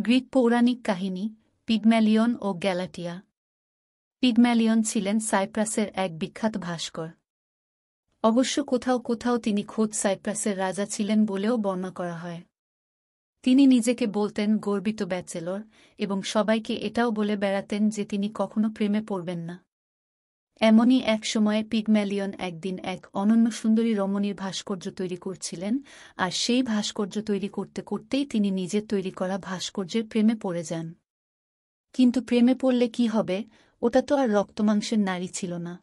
Greek পৌরাণিক কাহিনী, Pygmalion ও গ্যালাটিয়া। Pygmalion ছিলেন সাইপ্রাসের এক বিখ্যাত ভাস্কর। অবশ্য কোথাও কোথাও তিনি খোদ সাইপ্রাসের রাজা ছিলেন বলেও বর্ণনা করা হয়। তিনি নিজেকে বলতেন গর্বিত ব্যাচেলর এবং সবাইকে এটাও বলে বেড়াতেন যে তিনি কখনো প্রেমে পড়বেন না। এমনই এক সময়ে পিগম্যালিয়ন একদিন এক অনন্য সুন্দরী রমণীর ভাস্কর্য তৈরি করছিলেন, আর সেই ভাস্কর্য তৈরি করতে করতেই তিনি নিজের তৈরি করা ভাস্কর্যের প্রেমে পড়ে যান। কিন্তু প্রেমে পড়লে কি হবে, ওটা তো আর রক্তমাংসের নারী ছিল না।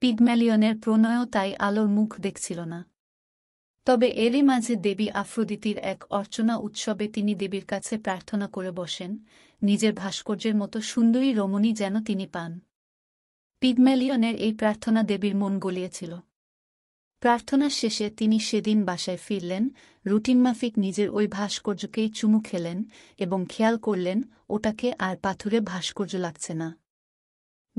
পিগম্যালিয়নের প্রণয়ও তাই আলোর মুখ দেখছিল না। তবে এরই মাঝে দেবী আফ্রোদিতির এক অর্চনা উৎসবে তিনি দেবীর কাছে প্রার্থনা করে বসেন, নিজের ভাস্কর্যের মতো সুন্দরী রমণী যেন তিনি পান। পিগম্যালিয়নের এই প্রার্থনা দেবীর মন গলিয়েছিল। প্রার্থনা শেষে তিনি সেদিন বাসায় ফিরলেন রুটিনমাফিক নিজের ওই ভাস্কর্যকেই চুমু খেলেন এবং খেয়াল করলেন, ওটাকে আর পাথুরে ভাস্কর্য লাগছে না।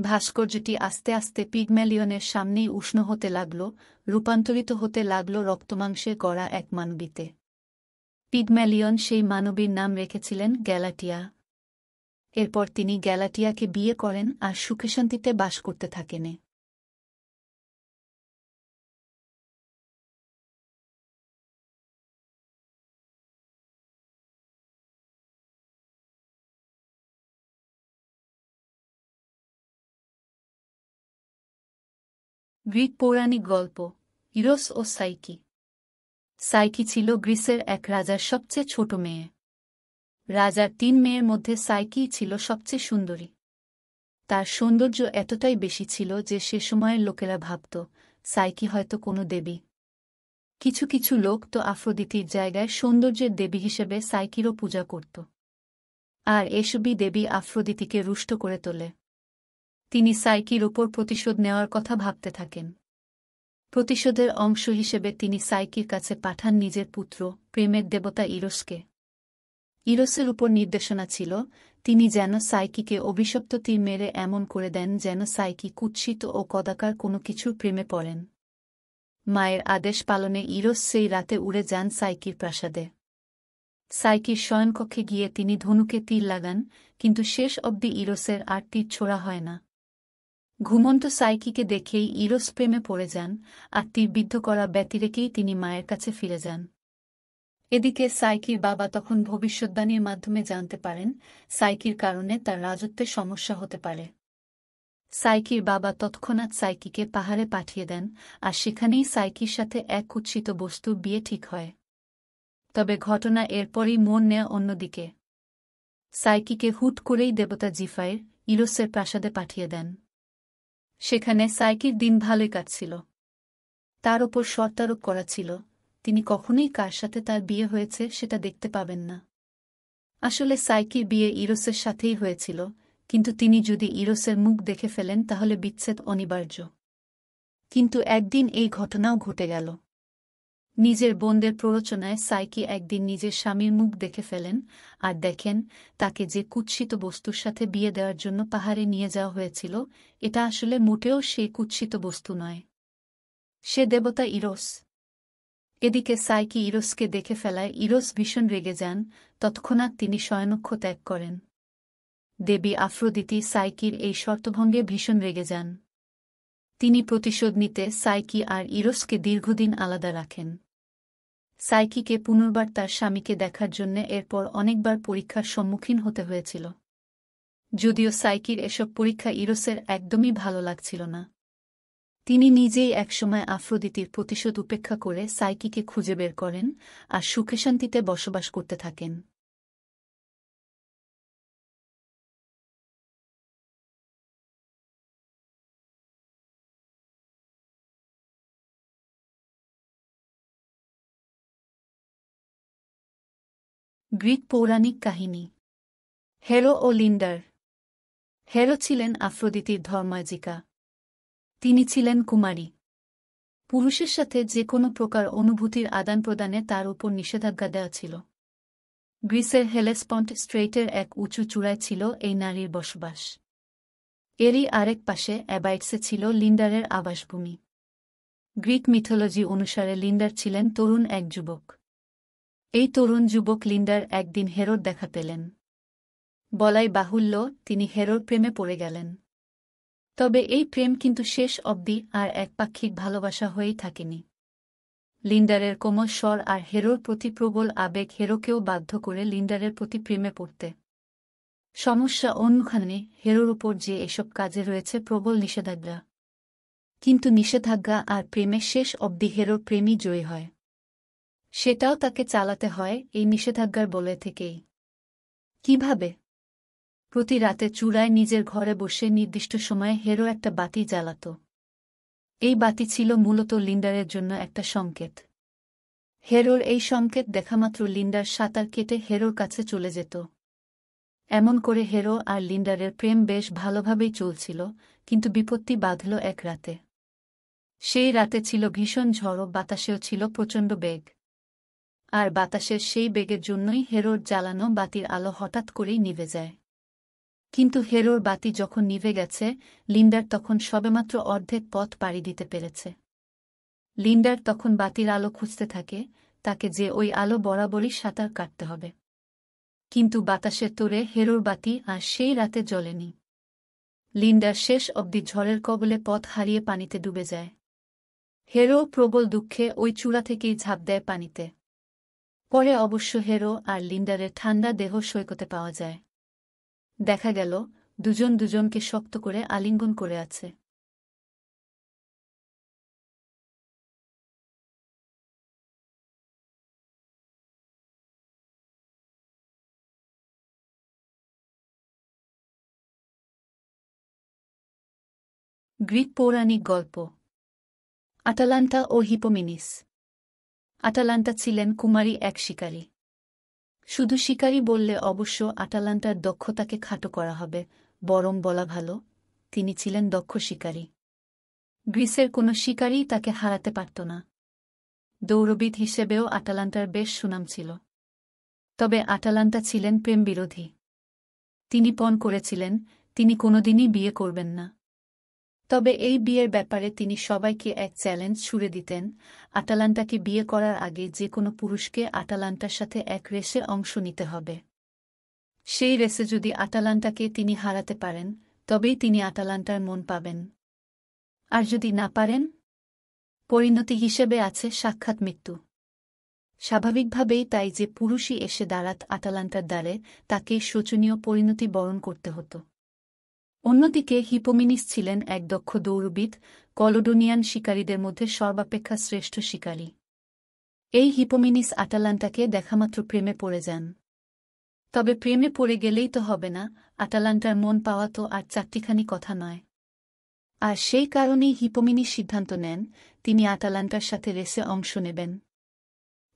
ভাস্কর্যটি আস্তে আস্তে পিগম্যালিয়নের সামনেই উষ্ণ হতে লাগল, রূপান্তরিত হতে লাগল রক্তমাংসে গড়া এক মানবীতে। পিগম্যালিয়ন সেই মানবীর নাম রেখেছিলেন গ্যালাটিয়া। এরপর তিনি গ্যালাটিয়াকে বিয়ে করেন আর সুখে শান্তিতে বাস করতে থাকেন। গ্রিক পৌরাণিক গল্প, ইরোস ও সাইকি। সাইকি ছিল গ্রিসের এক রাজার সবচেয়ে ছোট মেয়ে। রাজার তিন মেয়ের মধ্যে সাইকি ছিল সবচেয়ে সুন্দরী। তার সৌন্দর্য এতটাই বেশি ছিল যে সে সময়ের লোকেরা ভাবত, সাইকি হয়তো কোনো দেবী। কিছু কিছু লোক তো আফ্রোদিতির জায়গায় সৌন্দর্যের দেবী হিসেবে সাইকিরও পূজা করত। আর এসবই দেবী আফ্রোদিতিকে রুষ্ট করে তোলে। তিনি সাইকির ওপর প্রতিশোধ নেওয়ার কথা ভাবতে থাকেন। প্রতিশোধের অংশ হিসেবে তিনি সাইকির কাছে পাঠান নিজের পুত্র, প্রেমের দেবতা ইরসকে। ইরসের উপর নির্দেশনা ছিল, তিনি যেন সাইকিকে অভিশপ্ত তীর মেরে এমন করে দেন যেন সাইকি কুৎসিত ও কদাকার কোনো কিছুর প্রেমে পড়েন। মায়ের আদেশ পালনে ইরোস সেই রাতে উড়ে যান সাইকির প্রাসাদে। সাইকির শয়নকক্ষে গিয়ে তিনি ধনুকে তীর লাগান, কিন্তু শেষ অবধি ইরোসের আর তীর ছোড়া হয় না। ঘুমন্ত সাইকিকে দেখেই ইরোস প্রেমে পড়ে যান, আর তীরবিদ্ধ করা ব্যতিরেকেই তিনি মায়ের কাছে ফিরে যান। এদিকে সাইকির বাবা তখন ভবিষ্যৎবাণীর মাধ্যমে জানতে পারেন সাইকির কারণে তার রাজত্বের সমস্যা হতে পারে। সাইকির বাবা তৎক্ষণাৎ সাইকিকে পাহাড়ে পাঠিয়ে দেন আর সেখানেই সাইকির সাথে এক কুৎসিত বস্তু বিয়ে ঠিক হয়। তবে ঘটনা এরপরই মন নেয় অন্যদিকে। সাইকিকে হুট করেই দেবতা জিফাইর ইরোসের প্রাসাদে পাঠিয়ে দেন। সেখানে সাইকির দিন ভালোই কাটছিল। তার ওপর শর্তারোপ করা ছিল তিনি কখনোই কার সাথে তার বিয়ে হয়েছে সেটা দেখতে পাবেন না। আসলে সাইকির বিয়ে ইরোসের সাথেই হয়েছিল, কিন্তু তিনি যদি ইরোসের মুখ দেখে ফেলেন তাহলে বিচ্ছেদ অনিবার্য। কিন্তু একদিন এই ঘটনাও ঘটে গেল। নিজের বোনদের প্ররোচনায় সাইকি একদিন নিজের স্বামীর মুখ দেখে ফেলেন আর দেখেন তাকে যে কুৎসিত বস্তুর সাথে বিয়ে দেওয়ার জন্য পাহাড়ে নিয়ে যাওয়া হয়েছিল, এটা আসলে মোটেও সেই কুৎসিত বস্তু নয়। সে দেবতা ইরোস। এদিকে সাইকি ইরোসকে দেখে ফেলায় ইরোস ভীষণ রেগে যান, তৎক্ষণাৎ তিনি শয়নক্ষ ত্যাগ করেন। দেবী আফ্রোদিতি সাইকির এই শর্তভঙ্গে ভীষণ রেগে যান। তিনি প্রতিশোধ নিতে সাইকি আর ইরোসকে দীর্ঘদিন আলাদা রাখেন। সাইকিকে পুনর্বার তার স্বামীকে দেখার জন্য এরপর অনেকবার পরীক্ষার সম্মুখীন হতে হয়েছিল। যদিও সাইকির এসব পরীক্ষা ইরোসের একদমই ভালো লাগছিল না। তিনি নিজেই একসময় আফ্রোদিতির প্রতিশোধ উপেক্ষা করে সাইকিকে খুঁজে বের করেন আর সুখে শান্তিতে বসবাস করতে থাকেন। গ্রিক পৌরাণিক কাহিনী। হেরো ও লিন্ডার। হেরো ছিলেন আফ্রোদিতির ধর্মাজিকা। তিনি ছিলেন কুমারী। পুরুষের সাথে যে কোনো প্রকার অনুভূতির আদান প্রদানে তার উপর নিষেধাজ্ঞা দেওয়া ছিল। গ্রিসের হেলেসপন্ট স্ট্রেইটের এক উঁচু চূড়ায় ছিল এই নারীর বসবাস। এরই আরেক পাশে অ্যাবাইটসে ছিল লিন্ডারের আবাসভূমি। গ্রিক মিথোলজি অনুসারে লিন্ডার ছিলেন তরুণ এক যুবক। এই তরুণ যুবক লিন্ডার একদিন হেরোর দেখা পেলেন। বলাই বাহুল্য, তিনি হেরোর প্রেমে পড়ে গেলেন। তবে এই প্রেম কিন্তু শেষ অবধি আর একপাক্ষিক ভালোবাসা হয়েই থাকেনি। লিন্ডারের কোমল স্বর আর হেরোর প্রতি প্রবল আবেগ হেরোকেও বাধ্য করে লিন্ডারের প্রতি প্রেমে পড়তে। সমস্যা অন্যখানে হেরোর উপর যে এসব কাজে রয়েছে প্রবল নিষেধাজ্ঞা। কিন্তু নিষেধাজ্ঞা আর প্রেমের শেষ অবধি হেরোর প্রেমই জয়ী হয়। সেটাও তাকে চালাতে হয় এই নিষেধাজ্ঞার বলে থেকেই। কীভাবে? প্রতি রাতে চূড়ায় নিজের ঘরে বসে নির্দিষ্ট সময়ে হেরো একটা বাতি জ্বালাত। এই বাতি ছিল মূলত লিন্ডারের জন্য একটা সংকেত। হেরোর এই সংকেত দেখামাত্র লিন্ডার সাঁতার কেটে হেরোর কাছে চলে যেত। এমন করে হেরো আর লিন্ডারের প্রেম বেশ ভালোভাবেই চলছিল, কিন্তু বিপত্তি বাঁধল এক রাতে। সেই রাতে ছিল ভীষণ ঝড়ো, বাতাসেও ছিল প্রচণ্ড বেগ। আর বাতাসের সেই বেগের জন্যই হেরোর জ্বালানো বাতির আলো হঠাৎ করেই নিভে যায়। কিন্তু হেরোর বাতি যখন নিভে গেছে, লিন্ডার তখন সবেমাত্র অর্ধেক পথ পাড়ি দিতে পেরেছে। লিন্ডার তখন বাতির আলো খুঁজতে থাকে, তাকে যে ওই আলো বরাবরই সাঁতার কাটতে হবে। কিন্তু বাতাসের তোরে হেরোর বাতি আর সেই রাতে জ্বলেনি। লিন্ডার শেষ অবধি ঝড়ের কবলে পথ হারিয়ে পানিতে ডুবে যায়। হেরো প্রবল দুঃখে ওই চূড়া থেকেই ঝাঁপ দেয় পানিতে। পরে অবশ্য হেরো আর লিন্ডারের ঠান্ডা দেহ সৈকতে পাওয়া যায়। দেখা গেল, দুজন দুজনকে শক্ত করে আলিঙ্গন করে আছে। গ্রিক পৌরাণিক গল্প। আটালান্টা ও হিপোমিনিস। আটালান্টা ছিলেন কুমারী এক শিকারী। শুধু শিকারী বললে অবশ্য আটালান্টার দক্ষতাকে খাটো করা হবে, বরং বলা ভালো, তিনি ছিলেন দক্ষ শিকারী। গ্রিসের কোনো শিকারী তাকে হারাতে পারত না। দৌড়বিদ হিসেবেও আটালান্টার বেশ সুনাম ছিল। তবে আটালান্টা ছিলেন প্রেমবিরোধী। তিনি পণ করেছিলেন, তিনি কোনোদিনই বিয়ে করবেন না। তবে এই বিয়ের ব্যাপারে তিনি সবাইকে এক চ্যালেঞ্জ ছুড়ে দিতেন, আটালান্টাকে বিয়ে করার আগে যে কোনো পুরুষকে আটালান্টার সাথে এক রেসে অংশ নিতে হবে। সেই রেসে যদি আটালান্টাকে তিনি হারাতে পারেন, তবেই তিনি আটালান্টার মন পাবেন। আর যদি না পারেন? পরিণতি হিসেবে আছে সাক্ষাৎ মৃত্যু। স্বাভাবিকভাবেই তাই যে পুরুষই এসে দাঁড়াত আটালান্টার দ্বারে তাকে শোচনীয় পরিণতি বরণ করতে হতো। অন্যদিকে হিপোমিনিস ছিলেন এক দক্ষ দৌড়বিদ, কলোডোনিয়ান শিকারীদের মধ্যে সর্বাপেক্ষা শ্রেষ্ঠ শিকারী। এই হিপোমিনিস আটালান্টাকে দেখামাত্র প্রেমে পড়ে যান। তবে প্রেমে পড়ে গেলেই তো হবে না, আটালান্টার মন পাওয়া তো আর চারটিখানি কথা নয়। আর সেই কারণেই হিপোমিনিস সিদ্ধান্ত নেন, তিনি আটালান্টার সাথে রেসে অংশ নেবেন।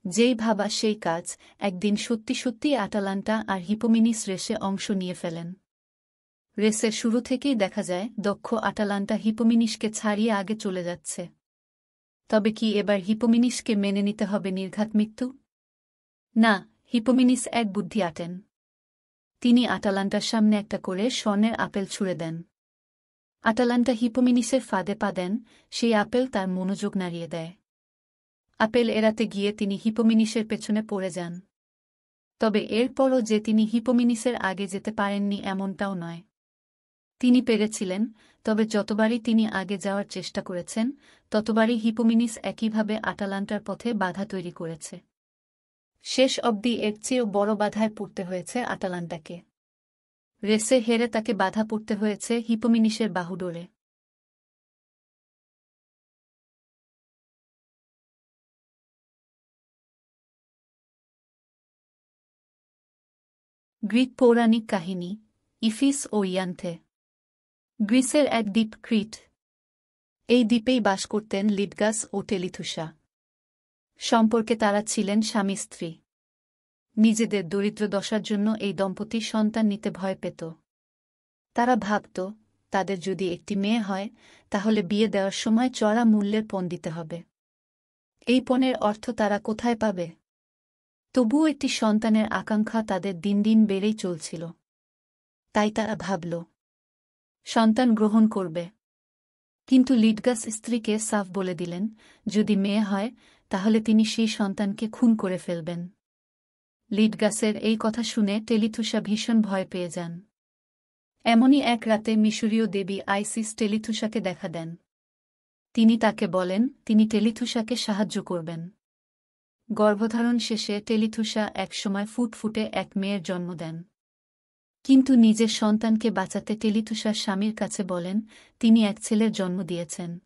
যেই ভাবা সেই কাজ, একদিন সত্যি সত্যি আটালান্টা আর হিপোমিনিস রেসে অংশ নিয়ে ফেলেন। রেসের শুরু থেকেই দেখা যায়, দক্ষ আটালান্টা হিপোমিনিসকে ছাড়িয়ে আগে চলে যাচ্ছে। তবে কি এবার হিপোমিনিসকে মেনে নিতে হবে নির্ঘাত মৃত্যু? না, হিপোমিনিস এক বুদ্ধি আটেন। তিনি আটালান্টার সামনে একটা করে স্বর্ণের আপেল ছুড়ে দেন। আটালান্টা হিপোমিনিসের ফাঁদে পা দেন, সেই আপেল তার মনোযোগ নাড়িয়ে দেয়। আপেল এড়াতে গিয়ে তিনি হিপোমিনিসের পেছনে পড়ে যান। তবে এরপরও যে তিনি হিপোমিনিসের আগে যেতে পারেননি এমনটাও নয়। তিনি পেরেছিলেন, তবে যতবারই তিনি আগে যাওয়ার চেষ্টা করেছেন, ততবারই হিপোমিনিস একইভাবে আটালান্টার পথে বাধা তৈরি করেছে। শেষ অবধি এর চেয়েও বড় বাধায় পড়তে হয়েছে আটালান্টাকে। রেসে হেরে তাকে বাধা পড়তে হয়েছে হিপোমিনিসের বাহুডোরে। গ্রিক পৌরাণিক কাহিনী, ইফিস ও ইয়ান্থে। গ্রিসের এক দ্বীপ ক্রিট। এই দ্বীপেই বাস করতেন লিডগাস ও টেলিথুসা। সম্পর্কে তারা ছিলেন স্বামী স্ত্রী। নিজেদের দরিদ্র দশার জন্য এই দম্পতি সন্তান নিতে ভয় পেত। তারা ভাবত, তাদের যদি একটি মেয়ে হয়, তাহলে বিয়ে দেওয়ার সময় চড়া মূল্যের পণ দিতে হবে। এই পণের অর্থ তারা কোথায় পাবে? তবুও একটি সন্তানের আকাঙ্ক্ষা তাদের দিন দিন বেড়েই চলছিল। তাই তারা ভাবল সন্তান গ্রহণ করবে। কিন্তু লিডগাস স্ত্রীকে সাফ বলে দিলেন, যদি মেয়ে হয়, তাহলে তিনি সেই সন্তানকে খুন করে ফেলবেন। লিডগাসের এই কথা শুনে টেলিথুসা ভীষণ ভয় পেয়ে যান। এমনই এক রাতে মিশরীয় দেবী আইসিস টেলিথুসাকে দেখা দেন। তিনি তাকে বলেন, তিনি টেলিথুসাকে সাহায্য করবেন। গর্ভধারণ শেষে টেলিথুসা একসময় ফুটফুটে এক মেয়ের জন্ম দেন। কিন্তু নিজের সন্তানকে বাঁচাতে টেলিথুসার স্বামীর কাছে বলেন, তিনি এক ছেলের জন্ম দিয়েছেন।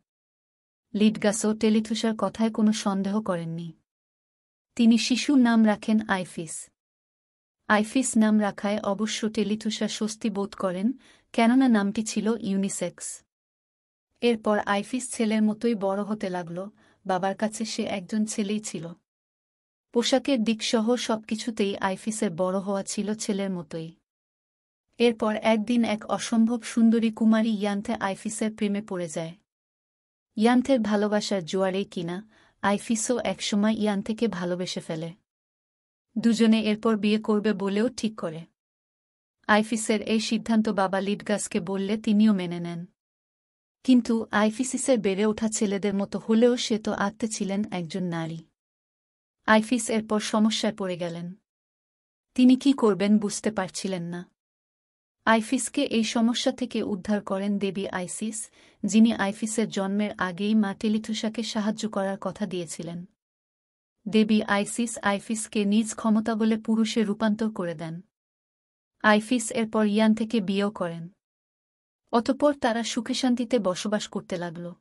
লিডগাসও টেলিথুসার কথায় কোনো সন্দেহ করেননি। তিনি শিশুর নাম রাখেন আইফিস। আইফিস নাম রাখায় অবশ্য টেলিথুসা স্বস্তি বোধ করেন, কেননা নামটি ছিল ইউনিসেক্স। এরপর আইফিস ছেলের মতোই বড় হতে লাগল, বাবার কাছে সে একজন ছেলেই ছিল। পোশাকের দিকসহ সবকিছুতেই আইফিসের বড় হওয়া ছিল ছেলের মতোই। এরপর একদিন এক অসম্ভব সুন্দরী কুমারী ইয়ান্থে আইফিসের প্রেমে পড়ে যায়। ইয়ান্থের ভালোবাসার জোয়ারে কিনা, আইফিসও একসময় ইয়ান্থেকে ভালোবেসে ফেলে। দুজনে এরপর বিয়ে করবে বলেও ঠিক করে। আইফিসের এই সিদ্ধান্ত বাবা লিডগাসকে বললে তিনিও মেনে নেন। কিন্তু আইফিসিসের বেড়ে ওঠা ছেলেদের মতো হলেও সে তো আত্মে ছিলেন একজন নারী। আইফিস এরপর সমস্যায় পড়ে গেলেন। তিনি কি করবেন বুঝতে পারছিলেন না। আইফিসকে এই সমস্যা থেকে উদ্ধার করেন দেবী আইসিস, যিনি আইফিসের জন্মের আগেই মা টেলিথুসাকে সাহায্য করার কথা দিয়েছিলেন। দেবী আইসিস আইফিসকে নিজ ক্ষমতা বলে পুরুষে রূপান্তর করে দেন। আইফিস এরপর ইয়ান থেকে বিয়েও করেন। অতপর তারা সুখে শান্তিতে বসবাস করতে লাগল।